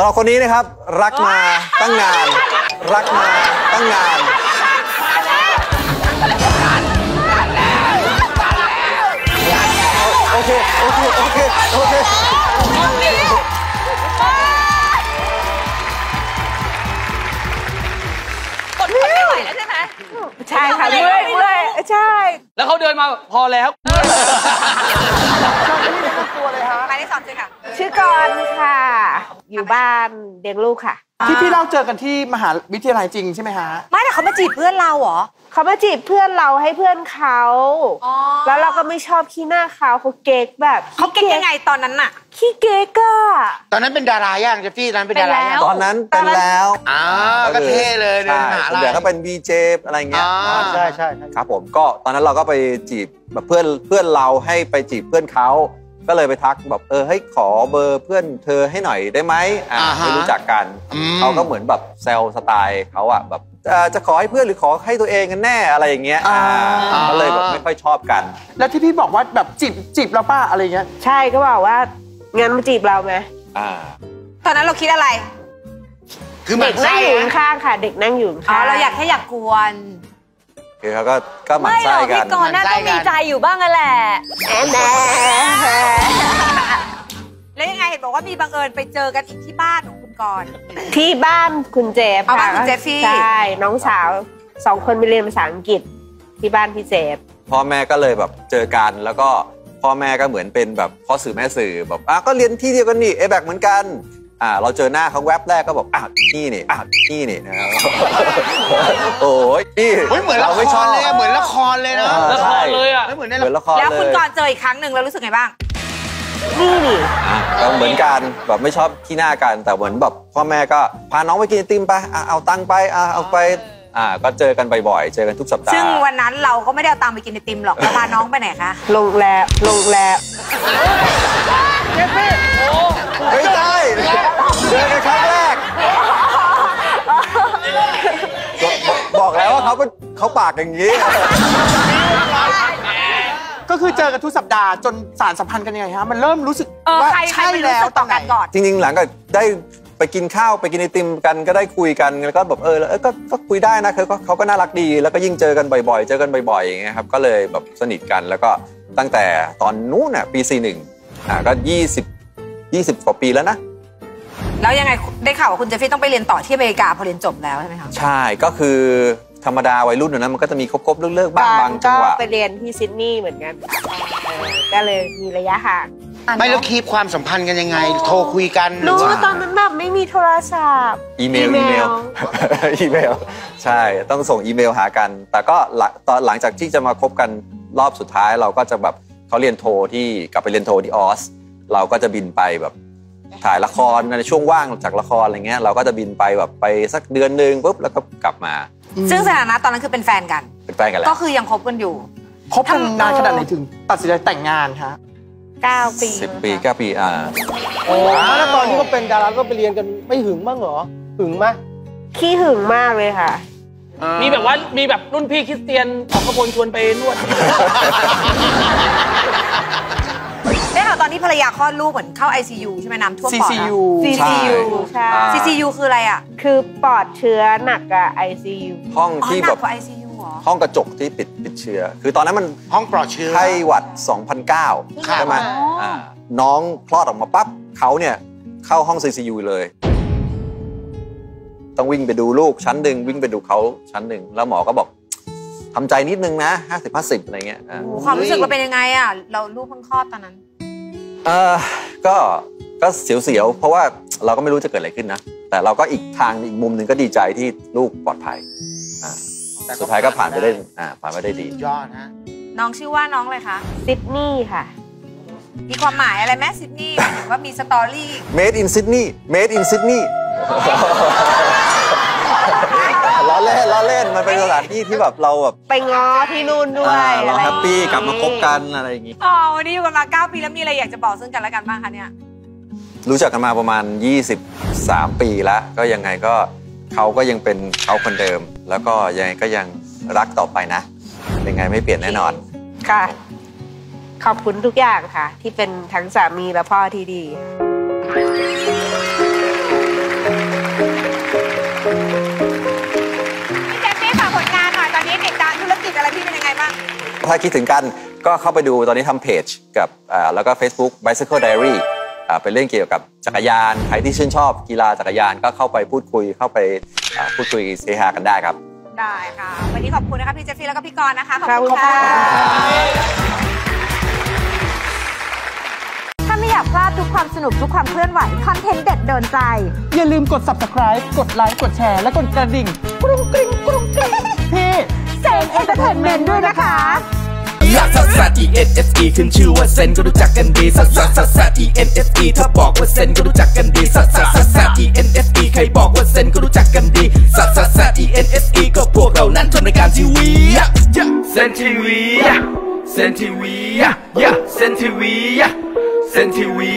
ำหรับคนนี้นะครับ รักมาตั้งนาน รักมาตั้งนาน โอเค โอเค โอเค โอเค กดทนไม่ไหวแล้วใช่ไหม ใช่ค่ะเมื่อยเมื่อยใช่ แล้วเขาเดินมาพอแล้ว หมายเลขสองสิค่ะ ชื่อกรณ์ค่ะ อยู่บ้านเลี้ยงลูกค่ะ ที่พี่เราเจอกันที่มหาวิทยาลัยจริงใช่ไหมฮะ ไม่แต่เขามาจีบเพื่อนเราเหรอเขามาจีบเพื่อนเราให้เพื่อนเขาอ๋อแล้วเราก็ไม่ชอบขี้หน้าเขาเขาเก๊กแบบเขาเก่งยังไงตอนนั้นน่ะขี้เก๊กอะตอนนั้นเป็นดาราย่างเจฟฟี่ตอนนั้นเป็นดาราย่างตอนนั้นเป็นแล้วอ่าก็เท่เลยเดินใช่หาส่วนใหญ่ก็เป็น VJ อะไรเงี้ยอ่าใช่ใช่ครับผมก็ตอนนั้นเราก็ไปจีบแบบเพื่อนเพื่อนเราให้ไปจีบเพื่อนเขา ก็เลยไปทักแบบเออให้ขอเบอร์เพื่อนเธอให้หน่อยได้ไหมอ่าอ่าฮะไม่รู้จักกันอืม เขาก็เหมือนแบบแซลสไตล์เขาอะแบบเอ่อจะขอให้เพื่อนหรือขอให้ตัวเองกันแน่อะไรอย่างเงี้ยอ่า ก็เลยแบบไม่ค่อยชอบกัน แล้วที่พี่บอกว่าแบบจีบจีบเราป้าอะไรเงี้ย ใช่ก็บอกว่างั้นมาจีบเราไหมอ่า ตอนนั้นเราคิดอะไรคือหมัเด็นกนั่ไส้งอยู่นะข้างๆค่ะ เด็กนั่งอยู่อ๋อข้างเราอยากแค่อยากกวน คือเขาก็ก็หมั่นไม่หรไส้อกกัพี่นกรณ์น่าต้องมีใจอยู่บ้างอะแหละแอนแน่แล้วยังไงเห็นบอกว่ามีบังเอิญไปเจอกันอีกที่บ้านของคุณกรณ์ที่บ้านคุณเจฟเอาบ้านค่ะคุณเจฟฟี่ใช่น้องสาวสองคนไปเรียนภาษาอังกฤษที่บ้านพี่เจฟพ่อแม่ก็เลยแบบเจอกันแล้วก็พ่อแม่ก็เหมือนเป็นแบบพ่อสื่อแม่สื่อแบบอะก็เรียนที่เดียวกันนี่เอแบกเหมือนกันอ่าเราเจอหน้าเขาแวบแรกก็บอกอ้าวนี่นี่อ้าวนี่นี่นะครับ โอ้ยพี่เฮ้ยเหมือนละราคไม่ชรอบเลยอะเหมือนละครเลยนะอ่าละครเลยอะไม่เหมือนในเหมือนละละครแล้วเลคุณยกรณ์เจออีกครั้งหนึ่งแล้วรู้สึกไงบ้างนี่นี่อะก็เหมือนกันแบบไม่ชอบที่หน้ากัน แต่เหมือนแบบพ่อแม่ก็พาน้องไปกินไอติมไปอะเอาตังค์ไปอะเอาไปอ่าก็เจอกันบ่อยๆ เจอกันทุกสัปดาห์ ซึ่งวันนั้นเราก็ไม่ได้เอาตังค์ไปกินไอติมหรอกเราพาน้องไปไหนคะ โรงแรม โรงแรมไม่ เขาเป็นเขาปากอย่างนี้ ก็คือเจอกันทุกสัปดาห์จนสารสัมพันธ์กันยังไงฮะ มันเริ่มรู้สึกเออว่าใครใครใช่ไม่รู้แล้วสึกต่อกันก่อน จริง ๆ หลังจากได้ไปกินข้าวไปกินไอติมกันก็ได้คุยกันแล้วก็แบบเออแล้วเออก็ก็คุยได้นะเขาก็เขาก็น่ารักดี แล้วก็ยิ่งเจอกันบ่อยๆ เจอกันบ่อยๆอย่างเงี้ยครับก็เลยแบบสนิทกันแล้วก็ตั้งแต่ตอนนู้นน่ะปี4หนึ่งอ่าก็20 20กว่าปีแล้วนะ แล้วยังไงได้ข่าวว่าคุณเจฟฟี่ต้องไปเรียนต่อที่อเมริกาพอเรียนจบแล้วใช่ไหมคะ ใช่ ก็คือ ธรรมดาวัยรุ่นเนอะมันก็จะมีคบๆเลิกๆบ้างบางจังหวะก็ไปเรียนที่ซิดนีย์เหมือนกันเออก็เลยมีระยะห่างไม่แล้ว keep ความสัมพันธ์กันยังไง โทรคุยกันหรือรู้ว่าตอนนั้นแบบไม่มีโทรศัพท์ อีเมลอีอีเมเมลลอีเมล ใช่ต้องส่งอีเมลหากัน แต่ก็หลังตอนหลังจากที่จะมาคบกันรอบสุดท้ายเราก็จะแบบเขาเรียนโทที่กลับไปเรียนโทที่ออส เราก็จะบินไปแบบ ถ่ายละครในช่วงว่างจากละครอะไรเงี้ยเราก็จะบินไปแบบไปสักเดือนหนึ่งปุ๊บแล้วก็กลับมา ซึ่งสถานะตอนนั้นคือเป็นแฟนกันเป็นแฟนกันแล้ก็วคือยังคบกันอยู่คบกันนานขนาดไหนถึงตัดสินใจแต่งงานฮะ9 ปีสิบปีเก้าปีอ่าแล้วตอนที่เขาเป็นดาราก็ไปเรียนกันไม่หึงบ้างเหรอหึงไหมขี้หึงมากเลยค่ะ มีแบบว่ามีแบบรุ่นพี่คริสเตียนของกระพลชวนไปนวดได้ข่าว ตอนที่ภรรยาคลอดลูกเหมือนเข้า ICU ใช่ไหมน้ำท่วมปอดอะ CCU CCU ใช่อ่า CCU คืออะไรอะคือปอดเชื้อหนักอะ ICU ห้องอ๋อที่หนัแบกบกว่า ICU เหรอ ห้องกระจกที่ปิดปิดเชื้อ คือตอนนั้นมันห้องปลอดเชื้อ ไข้หวัด 2009 ครับ ใช่ไหมอ่าน้องคลอดออกมาปั๊บเขาเนี่ยเข้าห้อง CCU เลย ต้องวิ่งไปดูลูกชั้นหนึ่งวิ่งไปดูเขาชั้นหนึ่งแล้วหมอก็บอกทำใจนิดนึงนะ 50 50อะไรเงี้ยอ่า ความรู้สึกเราเป็นยังไงอะ เราลูกเพิ่งคลอดตอนนั้น เออก็ก็เสียวๆเพราะว่าเราก็ไม่รู้จะเกิดอะไรขึ้นนะ แต่เราก็อีกทางอีกมุมหนึ่งก็ดีใจที่ลูกปลอดภัยอ่าสุดท้ายก็ผ่านไปได้อ่าผ่านไปได้ดี ยอดฮะน้องชื่อว่าน้องอะไรคะ ซิดนีย์ค่ะ มีความหมายอะไรไหมซิดนีย์หมายถึงว่ามีสตอรี่ Made in Sydney Made in Sydney ล้อ เล่นล้อเล่นมันเป็นสถานที่ที่แบบเราแบบไปง้อที่นู่นด้วอ่ายเราอะไรแฮปปี้กลับมาคบกันอะไรอย่างงี้อ๋อวันนี้อยู่กันมา 9 ปีแล้วมีอะไรอยากจะบอกซึ่งกันและกันบ้างคะเนี่ยรู้จักกันมาประมาณ 23 ปีแล้ว ก็ยังไงก็เขาก็ยังเป็นเขาคนเดิม แล้วก็ยังไงก็ยังรักต่อไปนะยังไงไม่เปลี่ยนแน่นอนค่ะ ขอบคุณทุกอย่างค่ะ ที่เป็นทั้งสามีและพ่อที่ดี ถ้าคิดถึงกันก็เข้าไปดูตอนนี้ทำเพจกับอ่าแล้วก็ Facebook Bicycle Diary อ่าเป็นเรื่องเกี่ยวกับจักรยาน ใครที่ชื่นชอบกีฬาจักรยานก็เข้าไปพูดคุยเข้าไปอ่าพูดคุยเซฮากันได้ครับ ได้ค่ะ วันนี้ขอบคุณนะคะพี่เจฟฟี่แล้วก็พี่กรณ์นะคะ ขอบขอบคุคุณณค่ะค่ะ ถ้าไม่อยากพลาดทุกความสนุกทุกความเคลื่อนไหว คอนเทนต์เด็ดโดนใจ อย่าลืมกด subscribe กดไลค์กดแชร์และกดกระดิ่งกรุงกริ๊งกรุงกริ๊งที่เซนเอนเตอร์เทนเมนต์ด้วยนะคะ ลักซัสซัส E N S E ขึ้นชื่อว่าเซนก็รู้จักกันดีซัสซัสซัสซัส E N S E ถ้าบอกว่าเซนก็รู้จักกันดีสัสซัสซัสซัส E N S E ใครบอกว่าเซนก็รู้จักกันดีซัสซัสซัส E N S E ก็พวกเรานั้นทำรายการทีวีเซนทีวีเซนทีวีเซนทีวีเซนทีวี